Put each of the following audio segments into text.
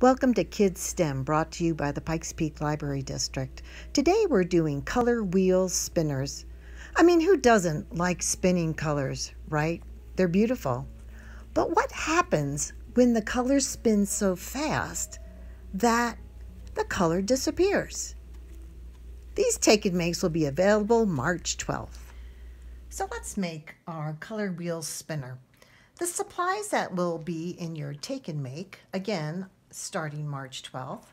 Welcome to Kids STEM, brought to you by the Pikes Peak Library District. Today we're doing color wheels spinners. I mean, who doesn't like spinning colors, right? They're beautiful. But what happens when the colors spin so fast that the color disappears? These take and makes will be available March 12th. So let's make our color wheel spinner. The supplies that will be in your take and make, again, starting March 12th,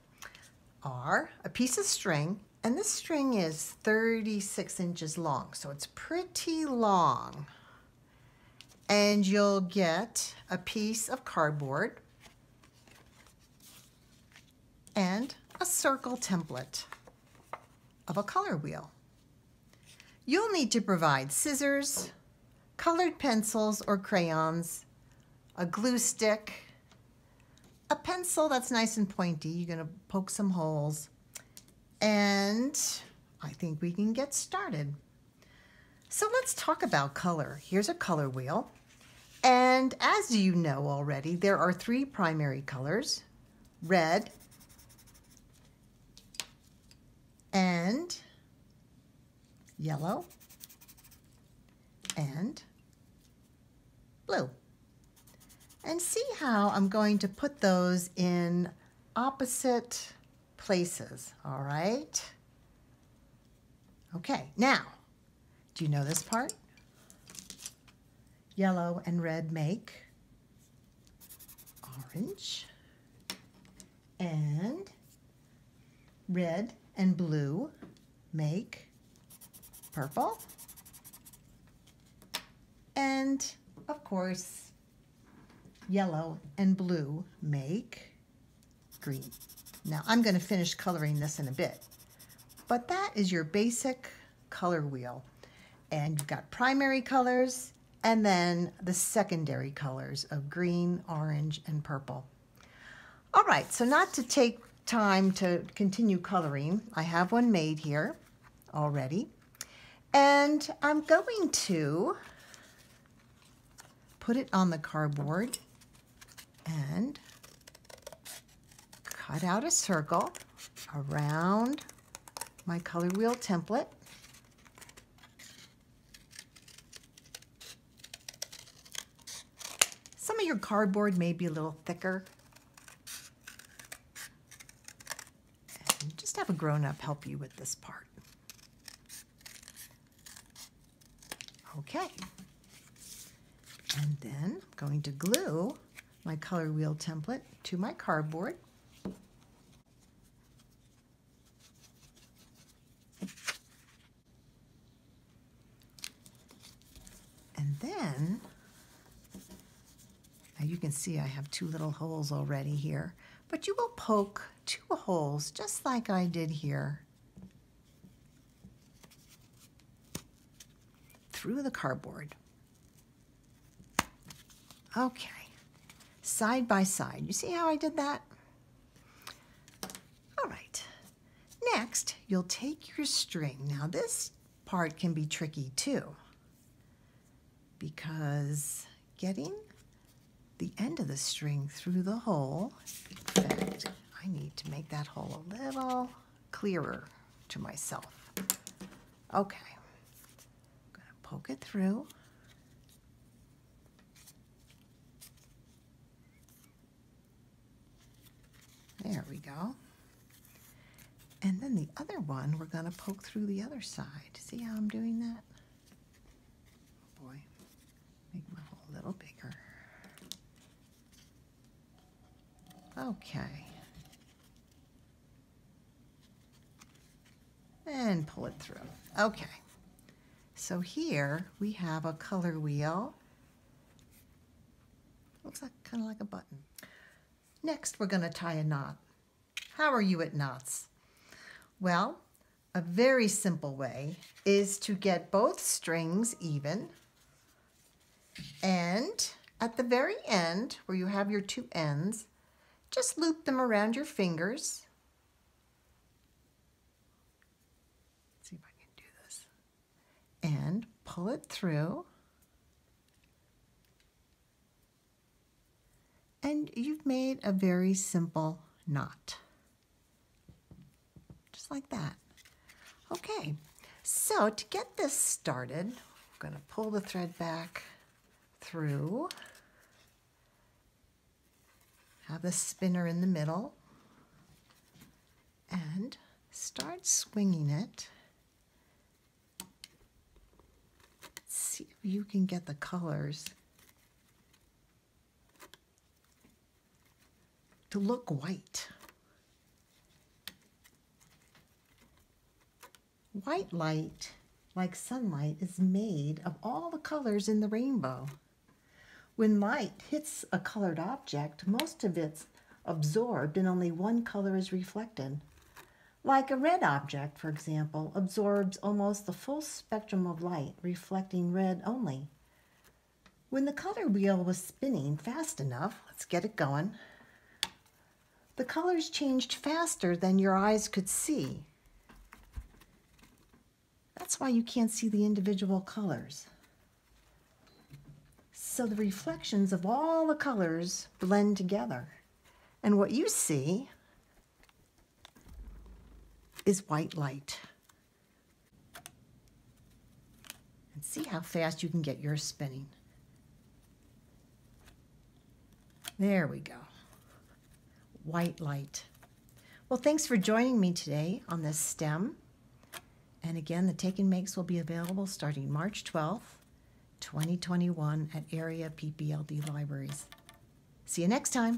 are a piece of string, and this string is 36 inches long, so it's pretty long. And you'll get a piece of cardboard and a circle template of a color wheel. You'll need to provide scissors, colored pencils or crayons, a glue stick, a pencil that's nice and pointy. You're going to poke some holes. And I think we can get started. So let's talk about color. Here's a color wheel. And as you know already, there are three primary colors, red and yellow and blue and see how I'm going to put those in opposite places, all right? Okay, now, do you know this part? Yellow and red make orange, and red and blue make purple, and of course, yellow, and blue make green. Now I'm going to finish coloring this in a bit. But that is your basic color wheel. And you've got primary colors and then the secondary colors of green, orange, and purple. All right, so not to take time to continue coloring, I have one made here already. And I'm going to put it on the cardboard and cut out a circle around my color wheel template. Some of your cardboard may be a little thicker. And just have a grown-up help you with this part. Okay. And then I'm going to glue my color wheel template to my cardboard. And then, now you can see I have two little holes already here, but you will poke two holes just like I did here through the cardboard. Okay side by side. You see how I did that? All right. Next, you'll take your string. Now this part can be tricky too because getting the end of the string through the hole, in fact, I need to make that hole a little clearer to myself. Okay, I'm gonna poke it through. There we go. And then the other one, we're going to poke through the other side. See how I'm doing that? Oh boy, make my hole a little bigger. Okay. And pull it through. Okay. So here we have a color wheel. Looks like kind of like a button. Next, we're going to tie a knot. How are you at knots? Well, a very simple way is to get both strings even and at the very end where you have your two ends, just loop them around your fingers. Let's see if I can do this. And pull it through. and you've made a very simple knot. Like that. Okay, so to get this started, I'm going to pull the thread back through, have the spinner in the middle, and start swinging it. See if you can get the colors to look white. White light, like sunlight, is made of all the colors in the rainbow. When light hits a colored object, most of it's absorbed and only one color is reflected. Like a red object, for example, absorbs almost the full spectrum of light, reflecting red only. When the color wheel was spinning fast enough, let's get it going, the colors changed faster than your eyes could see. That's why you can't see the individual colors. So the reflections of all the colors blend together. And what you see is white light. And see how fast you can get yours spinning. There we go. White light. Well, thanks for joining me today on this STEM. And again, the Take and Makes will be available starting March 12th, 2021 at area PPLD libraries. See you next time.